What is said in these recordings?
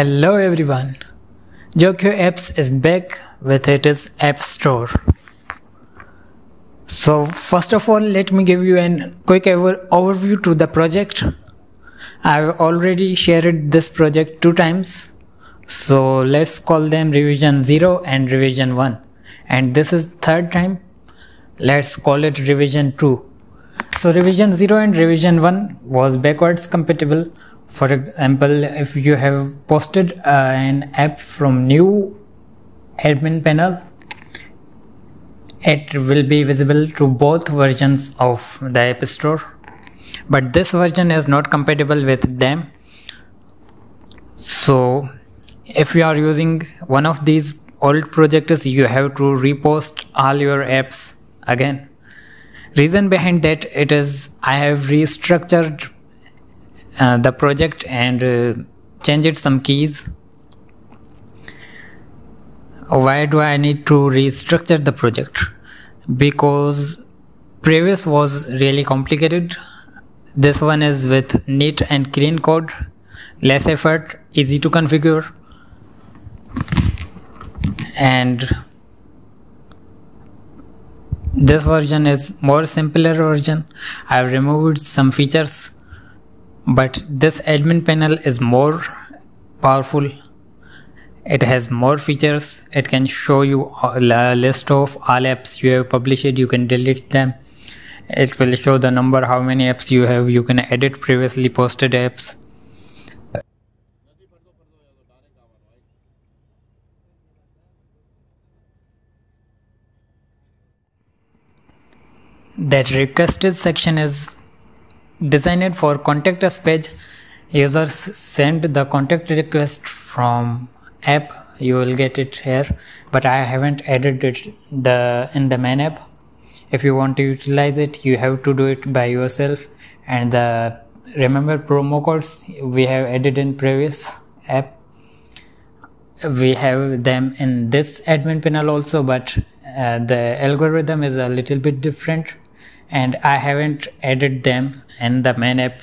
Hello everyone. Jokhio Apps is back with its App Store. So first of all, let me give you a quick overview to the project. I've already shared this project two times. So let's call them revision 0 and revision 1. And this is third time. Let's call it revision 2. So revision 0 and revision 1 was backwards compatible for example if you have posted uh, an app from new admin panel it will be visible to both versions of the app store. But this version is not compatible with them. So if you are using one of these old projects you have to repost all your apps again. Reason behind that it is i have restructured uh, the project and uh, change it some keys. Why do i need to restructure the project? Because previous was really complicated. This one is with neat and clean code less effort easy to configure. And this version is more simpler version. I've removed some features but this admin panel is more powerful. It has more features. It can show you a list of all apps you have published. You can delete them. It will show the number how many apps you have. You can edit previously posted apps. That requested section is designed for contact us page users send the contact request from app. You will get it here but i haven't added it the in the main app. If you want to utilize it you have to do it by yourself. And the remember promo codes we have added in previous app? We have them in this admin panel also but uh, the algorithm is a little bit different and I haven't added them in the main app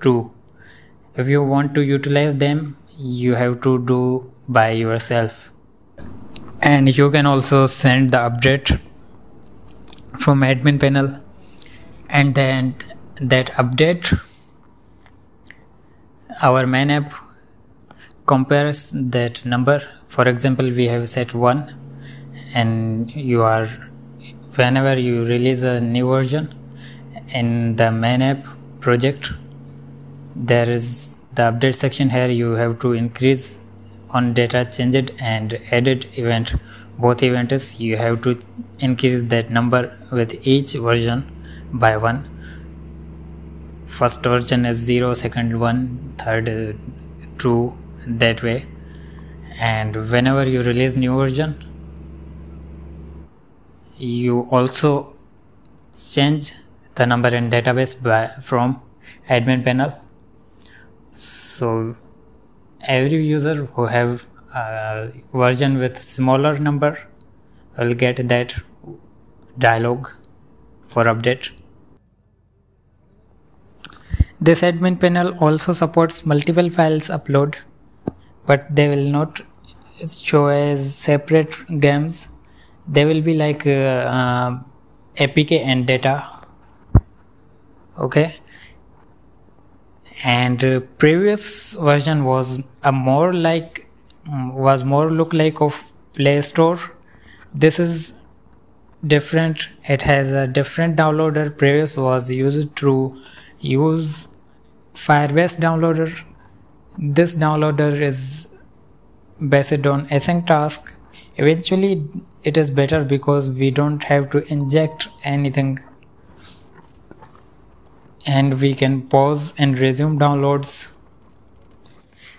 too. If you want to utilize them, you have to do by yourself. And you can also send the update from admin panel and then that update our main app compares that number for example we have set 1 and you are whenever you release a new version in the main app project there is the update section here. You have to increase on data changed and edit event. Both events you have to increase that number with each version by one. First version is zero second one third two that way. And whenever you release new version you also change the number in database by, from admin panel. So every user who have a version with smaller number will get that dialog for update. This admin panel also supports multiple files upload but they will not show as separate games they will be like uh, uh, apk and data. Okay? And uh, previous version was a more like um, was more look like of play store. This is different. It has a different downloader. Previous was used to use firebase downloader. This downloader is based on async task eventually it is better because we don't have to inject anything. And we can pause and resume downloads.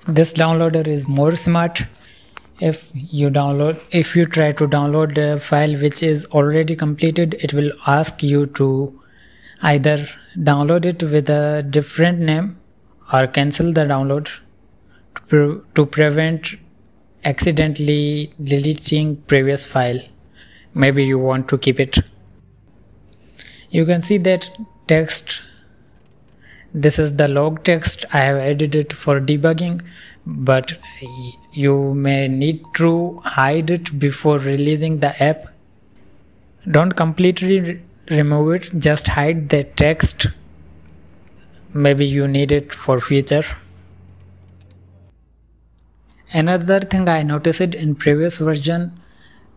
This downloader is more smart if you download if you try to download a file which is already completed it will ask you to either download it with a different name or cancel the download to, pre- to prevent accidentally deleting previous file. Maybe you want to keep it. You can see that text. This is the log text. I have added it for debugging but you may need to hide it before releasing the app. Don't completely remove it. Just hide the text. Maybe you need it for future another thing i noticed in previous version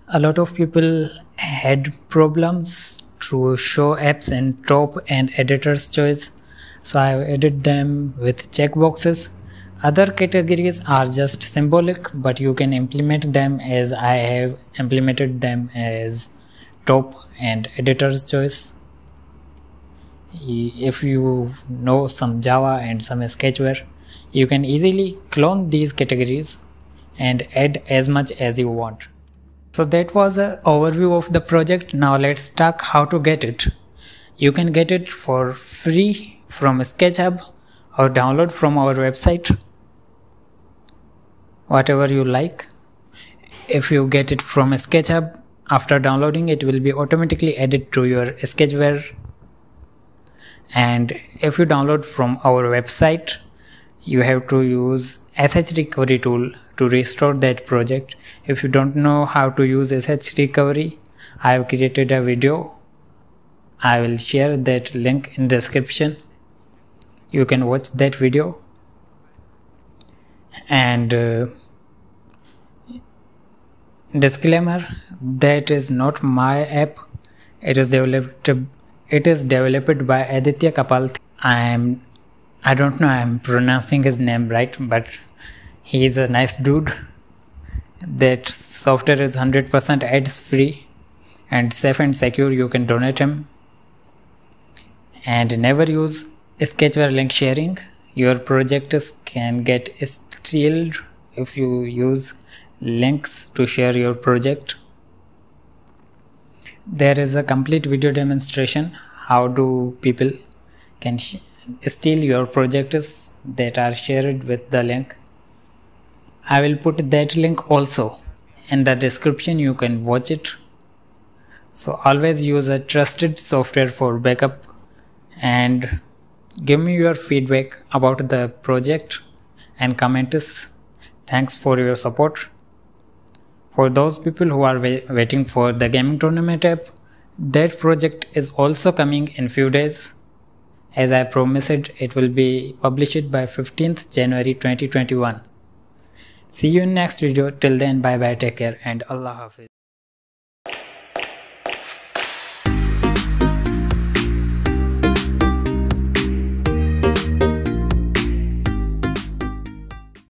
a lot of people had problems to show apps in top and editor's choice. So i edit them with checkboxes other categories are just symbolic but you can implement them as i have implemented them as top and editor's choice. If you know some java and some sketchware you can easily clone these categories and add as much as you want. So that was an overview of the project. Now let's talk how to get it. You can get it for free from sketchub or download from our website. Whatever you like. If you get it from sketchub after downloading it will be automatically added to your sketchware. And if you download from our website you have to use sh recovery tool to restore that project. If you don't know how to use sh recovery i have created a video. I will share that link in description. You can watch that video. And uh, disclaimer that is not my app. It is developed it is developed by aditya kapal i am i don't know i am pronouncing his name right but he is a nice dude. That software is 100% ads free and safe and secure. You can donate him. And never use sketchware link sharing. Your projects can get stealed if you use links to share your project. There is a complete video demonstration how do people can steal your projects that are shared with the link i will put that link also in the description. You can watch it. So always use a trusted software for backup and give me your feedback about the project and comments thanks for your support. For those people who are waiting for the gaming tournament app that project is also coming in few days. As i promised it will be published by 15th january 2021 see you in next video. Till then bye bye take care and allah hafiz